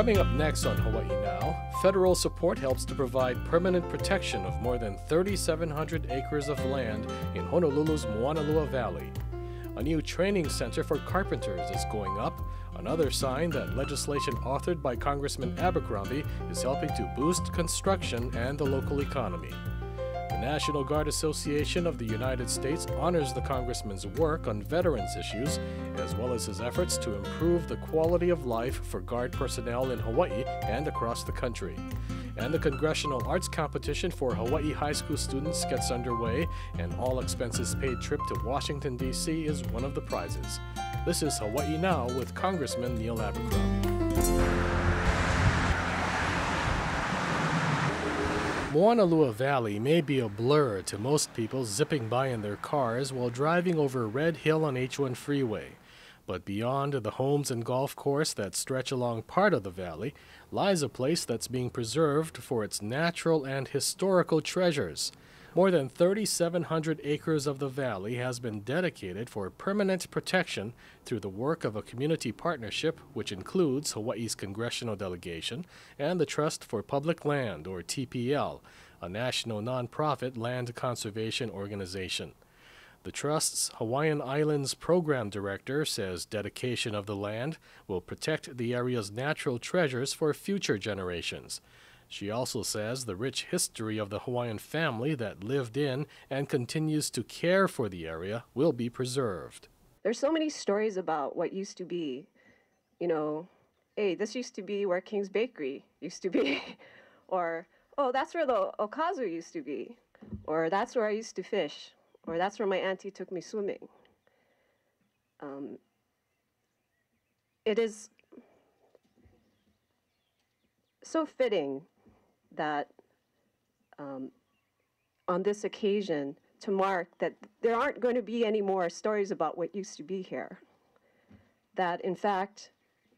Coming up next on Hawaii Now, federal support helps to provide permanent protection of more than 3,700 acres of land in Honolulu's Moanalua Valley. A new training center for carpenters is going up, another sign that legislation authored by Congressman Abercrombie is helping to boost construction and the local economy. The National Guard Association of the United States honors the Congressman's work on veterans issues, as well as his efforts to improve the quality of life for Guard personnel in Hawaii and across the country. And the Congressional Arts Competition for Hawaii high school students gets underway, and all expenses paid trip to Washington, D.C. is one of the prizes. This is Hawaii Now with Congressman Neil Abercrombie. Moanalua Valley may be a blur to most people zipping by in their cars while driving over Red Hill on H1 Freeway. But beyond the homes and golf course that stretch along part of the valley lies a place that's being preserved for its natural and historical treasures. More than 3,700 acres of the valley has been dedicated for permanent protection through the work of a community partnership which includes Hawaii's congressional delegation and the Trust for Public Land, or TPL, a national nonprofit land conservation organization. The Trust's Hawaiian Islands Program Director says dedication of the land will protect the area's natural treasures for future generations. She also says the rich history of the Hawaiian family that lived in and continues to care for the area will be preserved. There's so many stories about what used to be. You know, hey, this used to be where King's Bakery used to be. or, oh, that's where the Okazu used to be. Or that's where I used to fish. Or that's where my auntie took me swimming. Um, it is so fitting that um, on this occasion to mark that there aren't going to be any more stories about what used to be here. That in fact,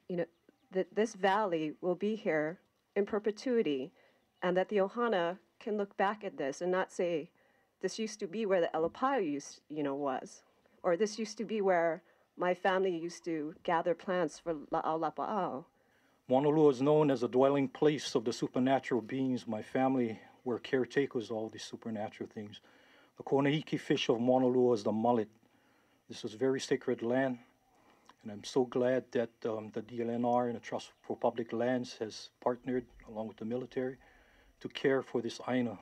you know, that this valley will be here in perpetuity, and that the Ohana can look back at this and not say, this used to be where the Elepaio used, you know, was, or this used to be where my family used to gather plants for La'au Lapa'au. Moanalua is known as a dwelling place of the supernatural beings. My family were caretakers of all these supernatural things. The Konohiki fish of Moanalua is the mullet. This is very sacred land, and I'm so glad that um, the DLNR and the Trust for Public Lands has partnered, along with the military, to care for this aina.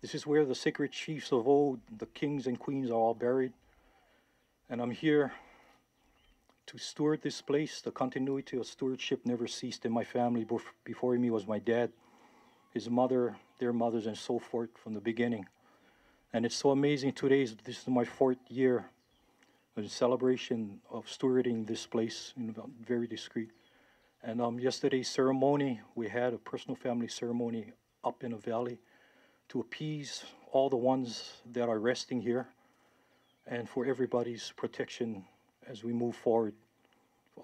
This is where the sacred chiefs of old, the kings and queens, are all buried. And I'm here to steward this place. The continuity of stewardship never ceased in my family. Before me was my dad, his mother, their mothers, and so forth from the beginning. And it's so amazing today. This is my fourth year of celebration of stewarding this place, you know, very discreet. And um, yesterday's ceremony, we had a personal family ceremony up in a valley to appease all the ones that are resting here and for everybody's protection as we move forward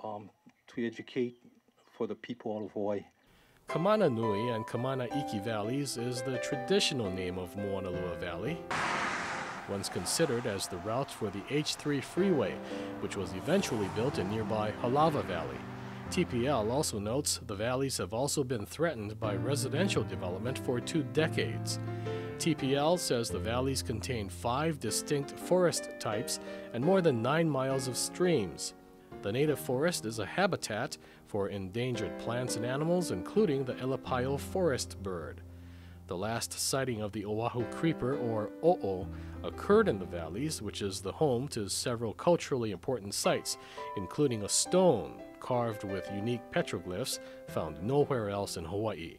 um, to educate for the people of Hawaii. Kamana Nui and Kamana Iki valleys is the traditional name of Moanalua Valley. Once considered as the route for the H3 freeway, which was eventually built in nearby Halawa Valley. TPL also notes the valleys have also been threatened by residential development for two decades. TPL says the valleys contain five distinct forest types and more than nine miles of streams. The native forest is a habitat for endangered plants and animals, including the Elepaio forest bird. The last sighting of the Oahu creeper, or o'o, occurred in the valleys, which is the home to several culturally important sites, including a stone carved with unique petroglyphs found nowhere else in Hawaii.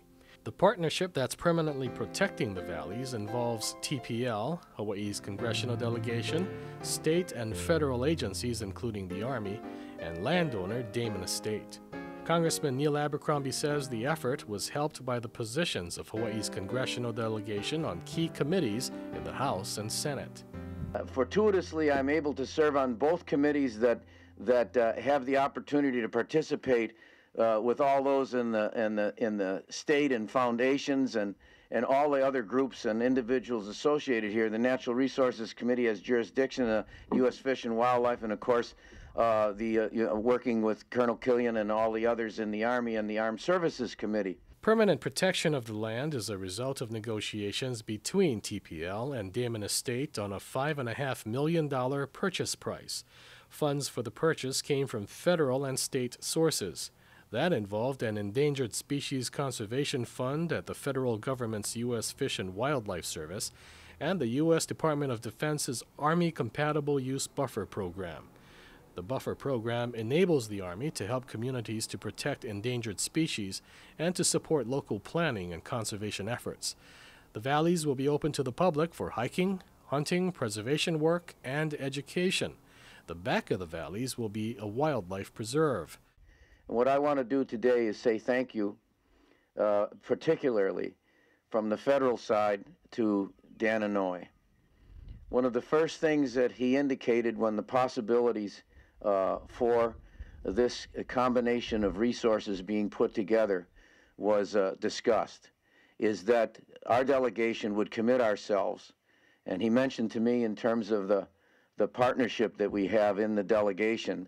The partnership that's permanently protecting the valleys involves TPL, Hawaii's congressional delegation, state and federal agencies, including the Army, and landowner Damon Estate. Congressman Neil Abercrombie says the effort was helped by the positions of Hawaii's congressional delegation on key committees in the House and Senate. Uh, fortuitously, I'm able to serve on both committees that that uh, have the opportunity to participate uh, with all those in the in the in the state and foundations and and all the other groups and individuals associated here. The Natural Resources Committee has jurisdiction, the U.S. Fish and Wildlife, and of course, uh, the uh, you know, working with Colonel Killian and all the others in the Army and the Armed Services Committee. Permanent protection of the land is a result of negotiations between TPL and Damon Estate on a $5.5 million purchase price. Funds for the purchase came from federal and state sources. That involved an Endangered Species Conservation Fund at the federal government's U.S. Fish and Wildlife Service and the U.S. Department of Defense's Army Compatible Use Buffer Program. The buffer program enables the Army to help communities to protect endangered species and to support local planning and conservation efforts. The valleys will be open to the public for hiking, hunting, preservation work, and education. The back of the valleys will be a wildlife preserve. And what I want to do today is say thank you, uh, particularly from the federal side to Dan Inouye. One of the first things that he indicated when the possibilities uh, for this combination of resources being put together was uh, discussed is that our delegation would commit ourselves, and he mentioned to me in terms of the, the partnership that we have in the delegation,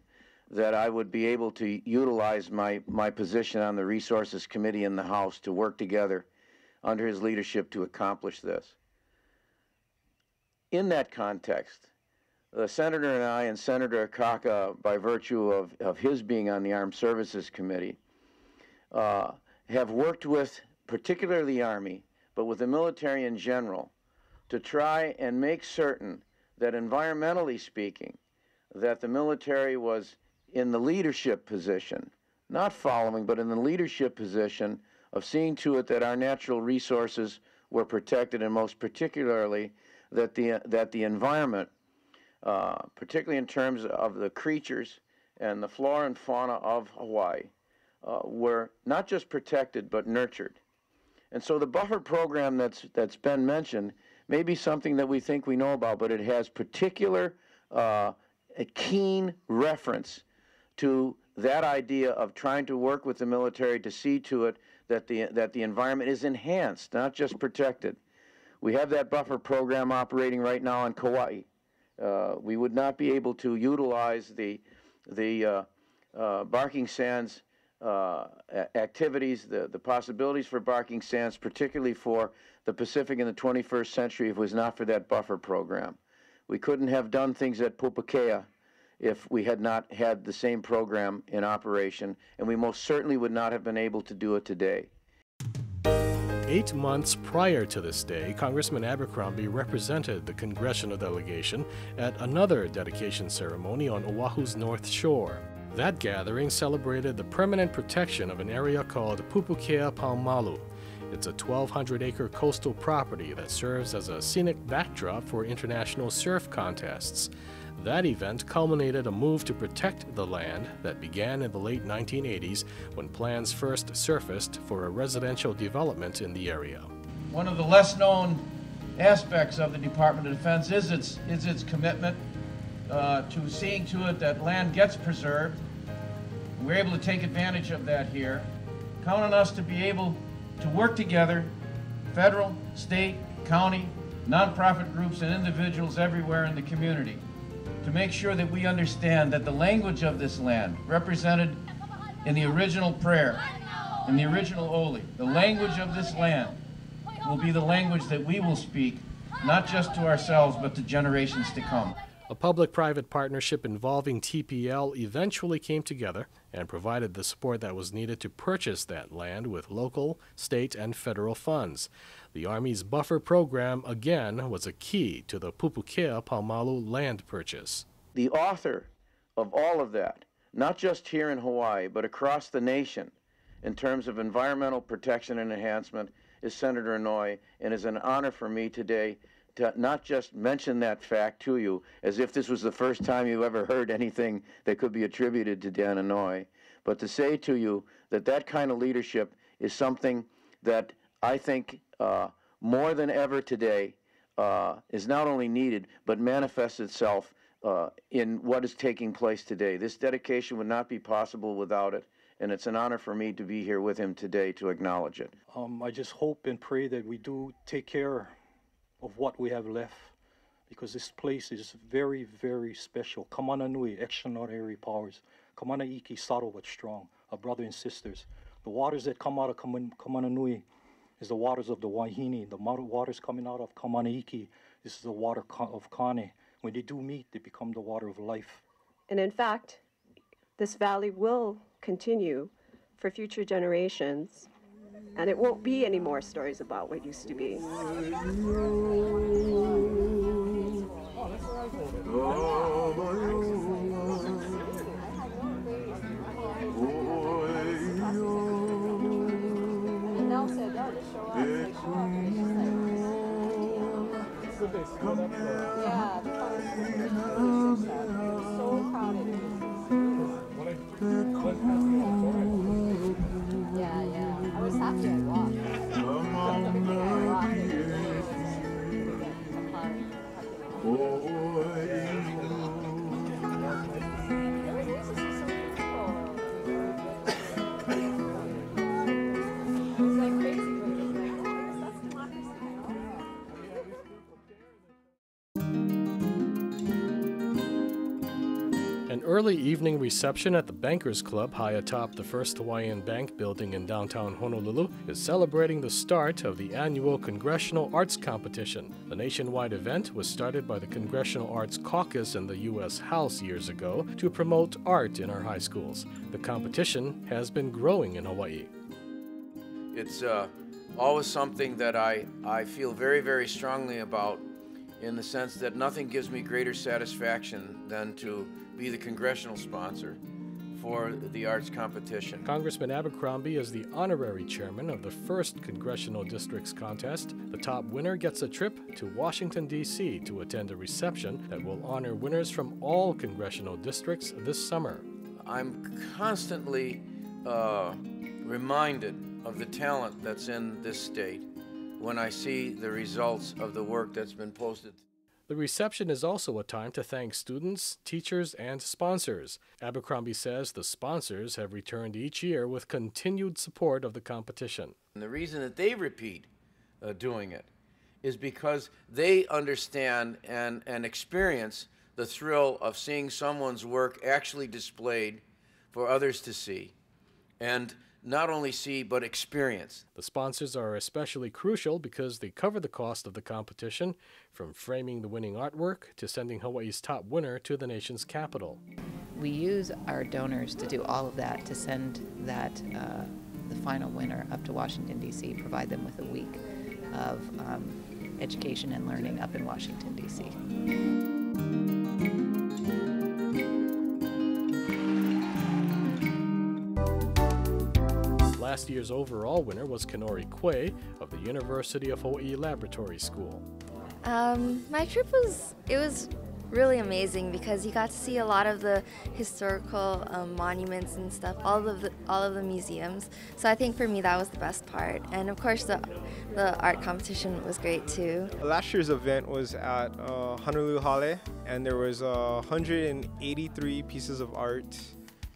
that I would be able to utilize my, my position on the Resources Committee in the House to work together under his leadership to accomplish this. In that context, the senator and I, and Senator Akaka, by virtue of, of his being on the Armed Services Committee, uh, have worked with particularly the Army, but with the military in general, to try and make certain that environmentally speaking, that the military was in the leadership position, not following, but in the leadership position of seeing to it that our natural resources were protected, and most particularly that the, that the environment uh, particularly in terms of the creatures and the flora and fauna of Hawaii, uh, were not just protected but nurtured. And so the buffer program that's that's been mentioned may be something that we think we know about, but it has particular uh, a keen reference to that idea of trying to work with the military to see to it that the that the environment is enhanced, not just protected. We have that buffer program operating right now on Kauai. Uh, we would not be able to utilize the, the uh, uh, barking sands uh, activities, the, the possibilities for barking sands, particularly for the Pacific in the 21st century, if it was not for that buffer program. We couldn't have done things at Pupukea if we had not had the same program in operation, and we most certainly would not have been able to do it today. Eight months prior to this day, Congressman Abercrombie represented the congressional delegation at another dedication ceremony on Oahu's North Shore. That gathering celebrated the permanent protection of an area called Pupukea Paumalu. It's a 1,200 acre coastal property that serves as a scenic backdrop for international surf contests. That event culminated a move to protect the land that began in the late 1980s when plans first surfaced for a residential development in the area. One of the less known aspects of the Department of Defense is its, is its commitment uh, to seeing to it that land gets preserved. We're able to take advantage of that here. Count on us to be able to work together, federal, state, county, nonprofit groups, and individuals everywhere in the community to make sure that we understand that the language of this land, represented in the original prayer, in the original Oli, the language of this land will be the language that we will speak, not just to ourselves, but to generations to come. A public private partnership involving TPL eventually came together and provided the support that was needed to purchase that land with local, state, and federal funds. The Army's buffer program, again, was a key to the Pupukea Paumalu land purchase. The author of all of that, not just here in Hawaii, but across the nation, in terms of environmental protection and enhancement, is Senator Inouye, and is an honor for me today to not just mention that fact to you as if this was the first time you ever heard anything that could be attributed to Dan Inouye, but to say to you that that kind of leadership is something that I think uh, more than ever today uh, is not only needed, but manifests itself uh, in what is taking place today. This dedication would not be possible without it, and it's an honor for me to be here with him today to acknowledge it. Um, I just hope and pray that we do take care of what we have left because this place is very, very special. Kamana Nui, extraordinary powers. Kamana Iki, subtle but strong, our brothers and sisters. The waters that come out of Kamana Nui is the waters of the Wahine. The waters coming out of Kamana Iki, this is the water of Kane. When they do meet, they become the water of life. And in fact, this valley will continue for future generations, and it won't be any more stories about what used to be. Yeah, so crowded. Yeah, yeah. I early evening reception at the Bankers Club high atop the First Hawaiian Bank building in downtown Honolulu is celebrating the start of the annual Congressional Arts Competition. The nationwide event was started by the Congressional Arts Caucus in the U.S. House years ago to promote art in our high schools. The competition has been growing in Hawaii. It's uh, always something that I, I feel very, very strongly about in the sense that nothing gives me greater satisfaction than to be the congressional sponsor for the arts competition. Congressman Abercrombie is the honorary chairman of the first Congressional Districts contest. The top winner gets a trip to Washington, D.C. to attend a reception that will honor winners from all congressional districts this summer. I'm constantly uh, reminded of the talent that's in this state when I see the results of the work that's been posted. The reception is also a time to thank students, teachers, and sponsors. Abercrombie says the sponsors have returned each year with continued support of the competition. And the reason that they repeat uh, doing it is because they understand and, and experience the thrill of seeing someone's work actually displayed for others to see. And not only see but experience. The sponsors are especially crucial because they cover the cost of the competition, from framing the winning artwork to sending Hawaii's top winner to the nation's capital. We use our donors to do all of that, to send that uh, the final winner up to Washington D.C., provide them with a week of um, education and learning up in Washington D.C. Last year's overall winner was Kenori Quay of the University of Hawaii Laboratory School. Um, my trip was, it was really amazing because you got to see a lot of the historical um, monuments and stuff, all of the all of the museums. So I think for me that was the best part, and of course the the art competition was great too. Last year's event was at uh, Honolulu Hale, and there was uh, 183 pieces of art.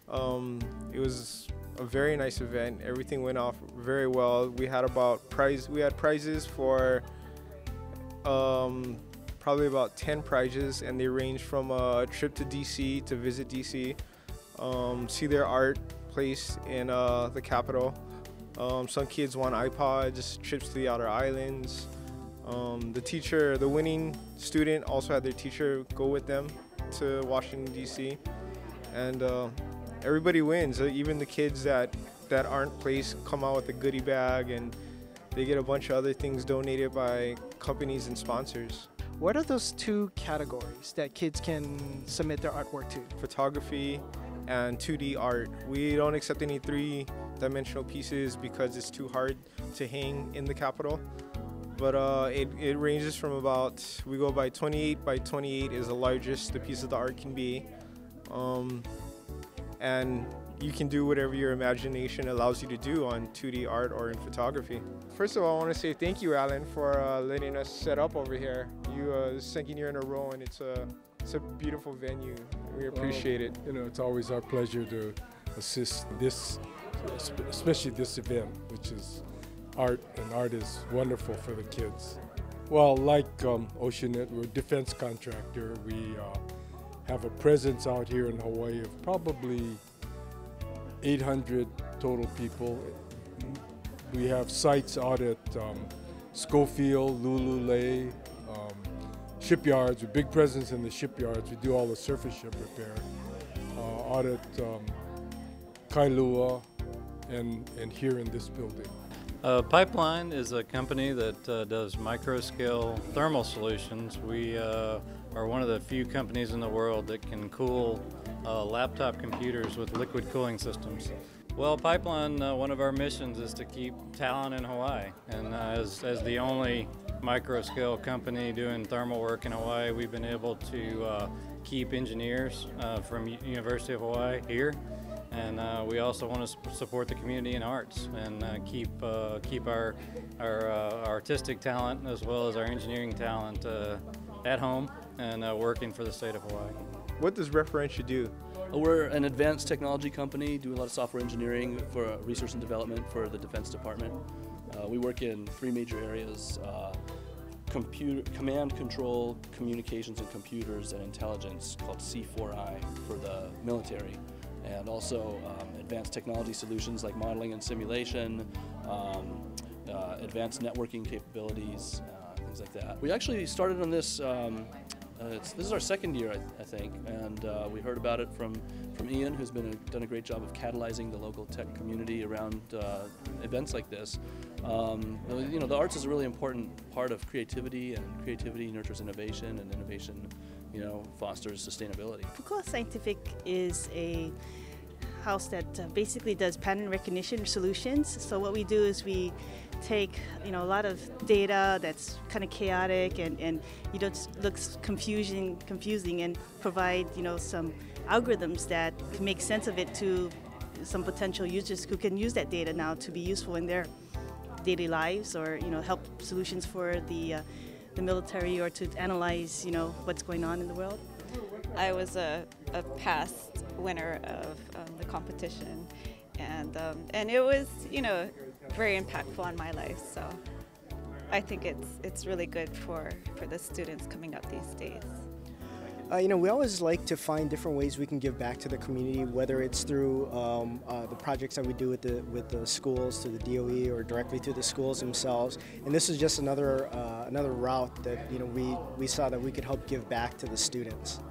Um, it was a very nice event. Everything went off very well. We had about prize. We had prizes for um, probably about 10 prizes, and they ranged from a trip to DC to visit DC, um, see their art placed in uh, the capital. Um, some kids won iPods, trips to the outer islands. Um, the teacher, the winning student, also had their teacher go with them to Washington D.C. and uh, everybody wins. Uh, even the kids that that aren't placed come out with a goodie bag and they get a bunch of other things donated by companies and sponsors. What are those two categories that kids can submit their artwork to? Photography and 2D art. We don't accept any three dimensional pieces because it's too hard to hang in the Capitol. But uh, it, it ranges from about, we go by 28 by 28 is the largest the piece of the art can be. Um, and you can do whatever your imagination allows you to do on 2D art or in photography. First of all, I want to say thank you, Alan, for uh, letting us set up over here. You uh, second year in a row, and it's a it's a beautiful venue. We appreciate well, it. You know, it's always our pleasure to assist this, especially this event, which is art, and art is wonderful for the kids. Well, like um, Oceanet, we're a defense contractor. We uh, have a presence out here in Hawaii of probably 800 total people. We have sites out at um, Schofield, Lualualei, um, shipyards, a big presence in the shipyards. We do all the surface ship repair. Uh, out at um, Kailua and, and here in this building. Uh, Pipeline is a company that uh, does micro-scale thermal solutions. We uh, are one of the few companies in the world that can cool uh, laptop computers with liquid cooling systems. Well, Pipeline, uh, one of our missions is to keep talent in Hawaii. And uh, as, as the only micro-scale company doing thermal work in Hawaii, we've been able to keep engineers from U University of Hawaii here and uh, we also want to support the community in arts and uh, keep uh, keep our our uh, artistic talent as well as our engineering talent uh, at home and uh, working for the state of Hawaii. What does Referentia do? We're an advanced technology company, doing a lot of software engineering for research and development for the Defense Department. we work in three major areas. Computer, command control, communications and computers, and intelligence called C4I for the military and also um, advanced technology solutions like modeling and simulation, um, uh, advanced networking capabilities, uh, things like that. We actually started on this. Um, uh, this is our second year, I, I think, and uh, we heard about it from from Ian, who's been a, done a great job of catalyzing the local tech community around uh, events like this. Um, you know, the arts is a really important part of creativity, and creativity nurtures innovation, and innovation you know, fosters sustainability. Pukoa Scientific is a house that uh, basically does pattern recognition solutions. So what we do is we take you know a lot of data that's kind of chaotic and, and you know looks confusing confusing and provide you know some algorithms that can make sense of it to some potential users who can use that data now to be useful in their daily lives or you know help solutions for the uh, the military or to analyze, you know, what's going on in the world? I was a, a past winner of um, the competition, and um, and it was, you know, very impactful on my life. So I think it's it's really good for for the students coming up these days. Uh, you know, we always like to find different ways we can give back to the community, whether it's through um, uh, the projects that we do with the with the schools, through the DOE, or directly through the schools themselves. And this is just another uh, another route that you know we we saw that we could help give back to the students.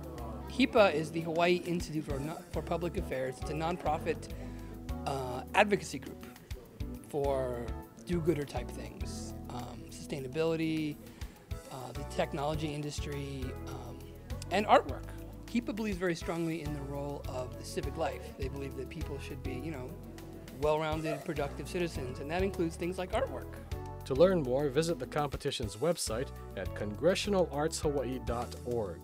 HIPA is the Hawaii Institute for, for Public Affairs. It's a nonprofit uh, advocacy group for do-gooder type things, um, sustainability, uh, the technology industry. Um, and artwork. HIPA believes very strongly in the role of the civic life. They believe that people should be, you know, well-rounded, productive citizens, and that includes things like artwork. To learn more, visit the competition's website at congressionalartshawaii.org.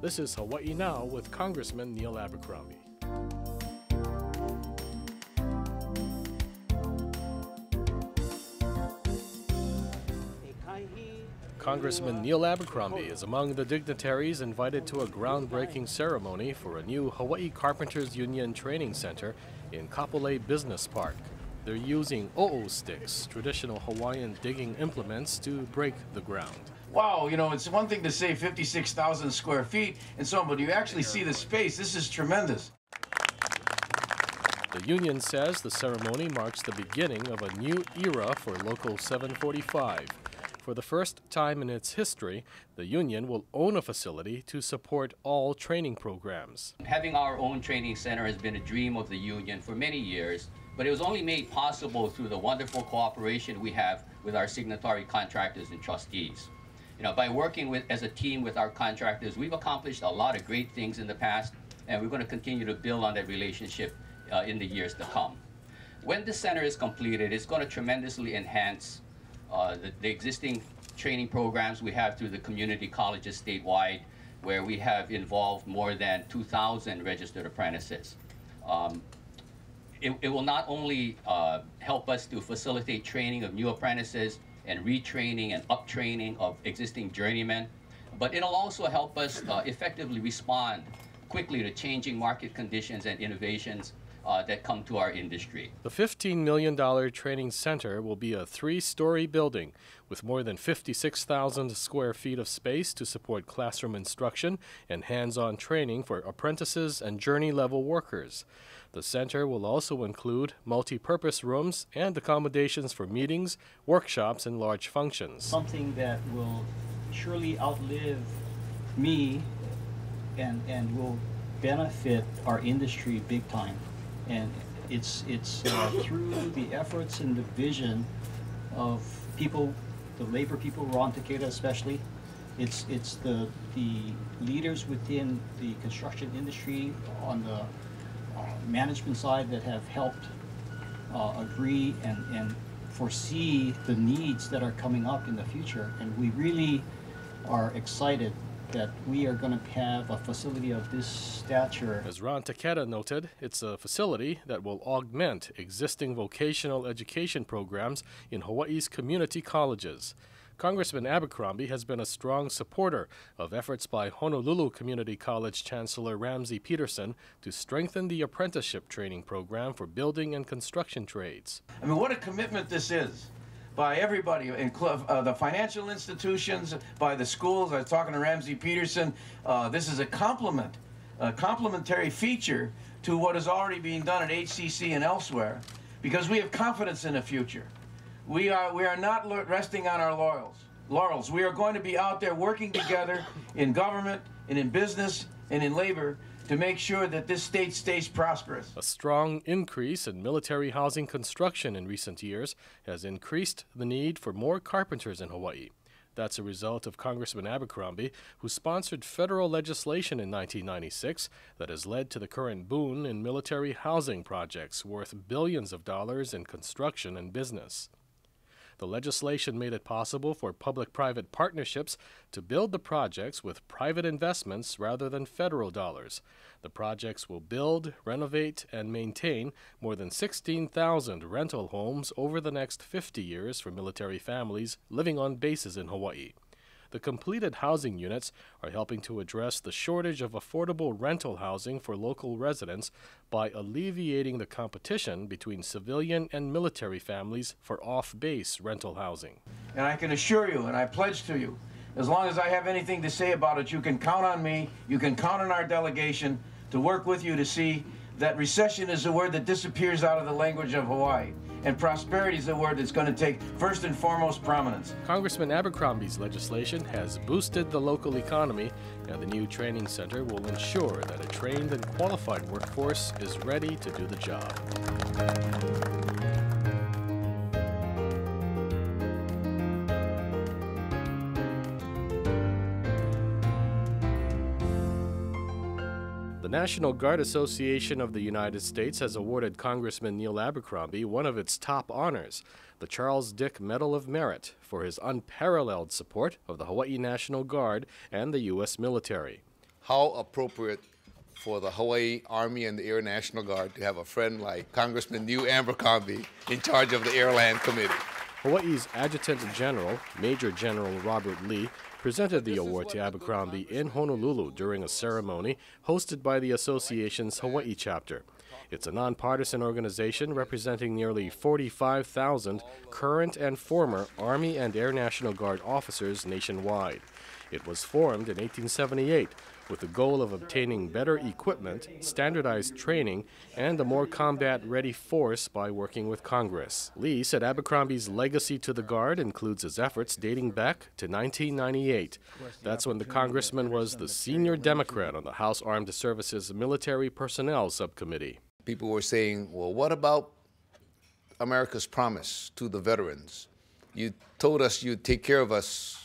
This is Hawaii Now with Congressman Neil Abercrombie. Congressman Neil Abercrombie is among the dignitaries invited to a groundbreaking ceremony for a new Hawaii Carpenters Union Training Center in Kapolei Business Park. They're using o'o sticks, traditional Hawaiian digging implements, to break the ground. Wow, you know, it's one thing to say 56,000 square feet and so on, but you actually see the space. This is tremendous. The union says the ceremony marks the beginning of a new era for Local 745. For the first time in its history, the union will own a facility to support all training programs. Having our own training center has been a dream of the union for many years, but it was only made possible through the wonderful cooperation we have with our signatory contractors and trustees. You know, by working with as a team with our contractors, we've accomplished a lot of great things in the past, and we're going to continue to build on that relationship uh, in the years to come. When the center is completed, it's going to tremendously enhance uh, the, the, existing training programs we have through the community colleges statewide, where we have involved more than 2,000 registered apprentices. Um, it, it, will not only uh, help us to facilitate training of new apprentices and retraining and uptraining of existing journeymen, but it'll also help us uh, effectively respond quickly to changing market conditions and innovations uh, that come to our industry. The $15 million training center will be a three story building with more than 56,000 square feet of space to support classroom instruction and hands on training for apprentices and journey level workers. The center will also include multi purpose rooms and accommodations for meetings, workshops, and large functions. Something that will surely outlive me and, and will benefit our industry big time. And it's, it's uh, through the efforts and the vision of people, the labor people, Ron Taketa especially. It's, it's the, the leaders within the construction industry on the uh, management side that have helped uh, agree and, and foresee the needs that are coming up in the future. And we really are excited that we are going to have a facility of this stature. As Ron Taketa noted, it's a facility that will augment existing vocational education programs in Hawaii's community colleges. Congressman Abercrombie has been a strong supporter of efforts by Honolulu Community College Chancellor Ramsey Pedersen to strengthen the apprenticeship training program for building and construction trades. I mean, what a commitment this is by everybody, including uh, the financial institutions, by the schools. I was talking to Ramsey Pedersen. Uh, this is a complement, a complementary feature to what is already being done at HCC and elsewhere, because we have confidence in the future. We are, we are not resting on our laurels. Laurels. We are going to be out there working together in government and in business and in labor to make sure that this state stays prosperous. A strong increase in military housing construction in recent years has increased the need for more carpenters in Hawaii. That's a result of Congressman Abercrombie, who sponsored federal legislation in 1996 that has led to the current boon in military housing projects worth billions of dollars in construction and business. The legislation made it possible for public private partnerships to build the projects with private investments rather than federal dollars. The projects will build, renovate, and maintain more than 16,000 rental homes over the next 50 years for military families living on bases in Hawaii. The completed housing units are helping to address the shortage of affordable rental housing for local residents by alleviating the competition between civilian and military families for off base rental housing. And I can assure you, and I pledge to you, as long as I have anything to say about it, you can count on me, you can count on our delegation to work with you to see that recession is a word that disappears out of the language of Hawaii and prosperity is a word that's going to take first and foremost prominence. Congressman Abercrombie's legislation has boosted the local economy, and the new training center will ensure that a trained and qualified workforce is ready to do the job. National Guard Association of the United States has awarded Congressman Neil Abercrombie one of its top honors, the Charles Dick Medal of Merit, for his unparalleled support of the Hawaii National Guard and the U.S. military. How appropriate for the Hawaii Army and the Air National Guard to have a friend like Congressman Neil Abercrombie in charge of the Air Land Committee. Hawaii's Adjutant General, Major General Robert Lee, presented the award to Abercrombie in Honolulu during a ceremony hosted by the association's Hawaii chapter. It's a nonpartisan organization representing nearly 45,000 current and former Army and Air National Guard officers nationwide. It was formed in 1878 with the goal of obtaining better equipment, standardized training, and a more combat ready force by working with Congress. Lee said Abercrombie's legacy to the Guard includes his efforts dating back to 1998. That's when the congressman was the senior Democrat on the House Armed Services Military Personnel Subcommittee. People were saying, well, what about America's promise to the veterans? You told us you'd take care of us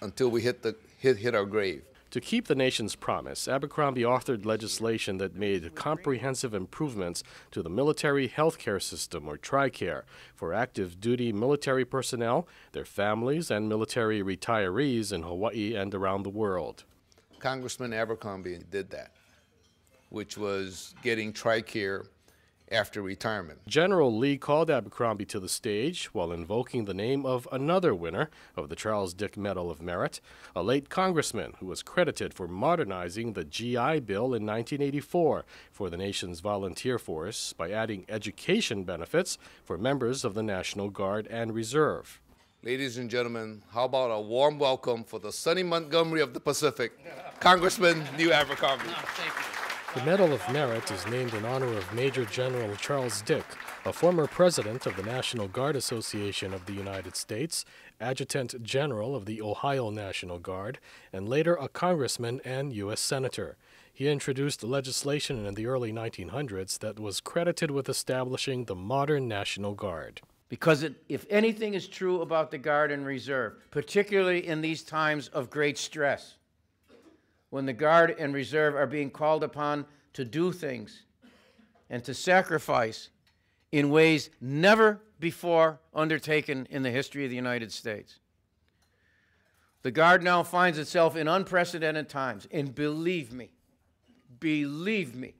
until we hit, the, hit, hit our grave. To keep the nation's promise, Abercrombie authored legislation that made comprehensive improvements to the military health care system, or TRICARE, for active duty military personnel, their families, and military retirees in Hawaii and around the world. Congressman Abercrombie did that, which was getting TRICARE after retirement. General Lee called Abercrombie to the stage while invoking the name of another winner of the Charles Dick Medal of Merit, a late congressman who was credited for modernizing the GI Bill in 1984 for the nation's volunteer force by adding education benefits for members of the National Guard and Reserve. Ladies and gentlemen, how about a warm welcome for the Sonny Montgomery of the Pacific, Congressman Neil Abercrombie. The Medal of Merit is named in honor of Major General Charles Dick, a former president of the National Guard Association of the United States, adjutant general of the Ohio National Guard, and later a congressman and U.S. senator. He introduced legislation in the early 1900s that was credited with establishing the modern National Guard. Because it, if anything is true about the Guard and Reserve, particularly in these times of great stress, when the Guard and Reserve are being called upon to do things and to sacrifice in ways never before undertaken in the history of the United States. The Guard now finds itself in unprecedented times, and believe me, believe me,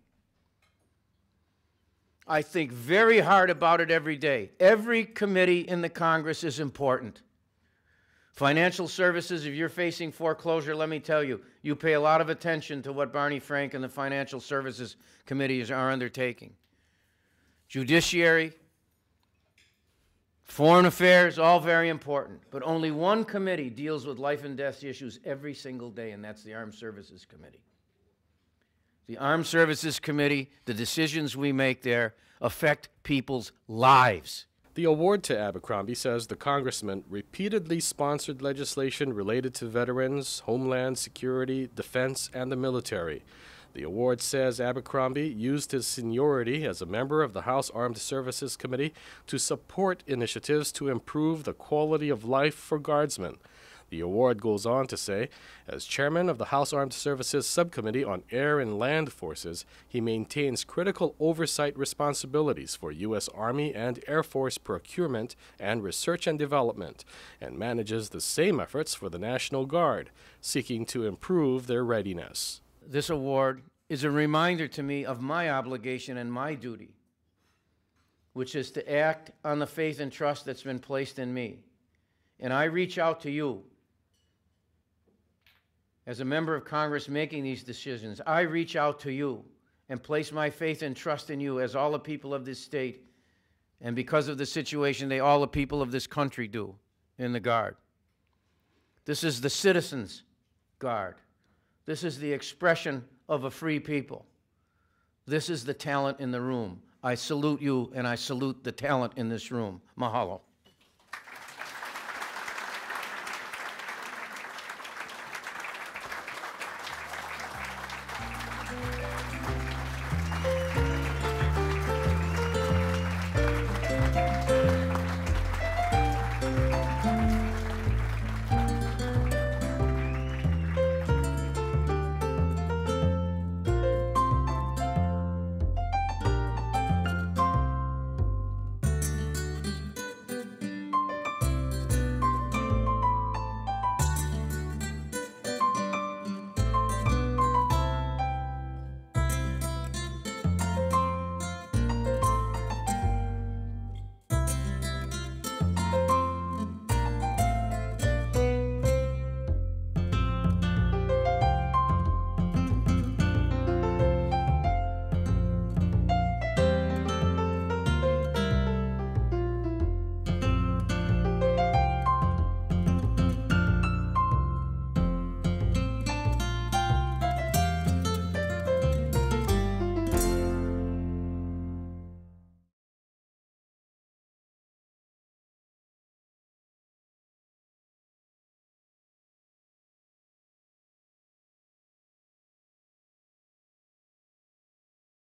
I think very hard about it every day. Every committee in the Congress is important. Financial services, if you're facing foreclosure, let me tell you, you pay a lot of attention to what Barney Frank and the Financial Services Committees are undertaking. Judiciary, foreign affairs, all very important. But only one committee deals with life and death issues every single day, and that's the Armed Services Committee. The Armed Services Committee, the decisions we make there affect people's lives. The award to Abercrombie says the congressman repeatedly sponsored legislation related to veterans, homeland security, defense, and the military. The award says Abercrombie used his seniority as a member of the House Armed Services Committee to support initiatives to improve the quality of life for Guardsmen. The award goes on to say, as chairman of the House Armed Services Subcommittee on Air and Land Forces, he maintains critical oversight responsibilities for U.S. Army and Air Force procurement and research and development, and manages the same efforts for the National Guard, seeking to improve their readiness. This award is a reminder to me of my obligation and my duty, which is to act on the faith and trust that's been placed in me. And I reach out to you as a member of Congress making these decisions, I reach out to you and place my faith and trust in you as all the people of this state, and because of the situation, they all the people of this country do in the Guard. This is the citizens' Guard. This is the expression of a free people. This is the talent in the room. I salute you and I salute the talent in this room. Mahalo.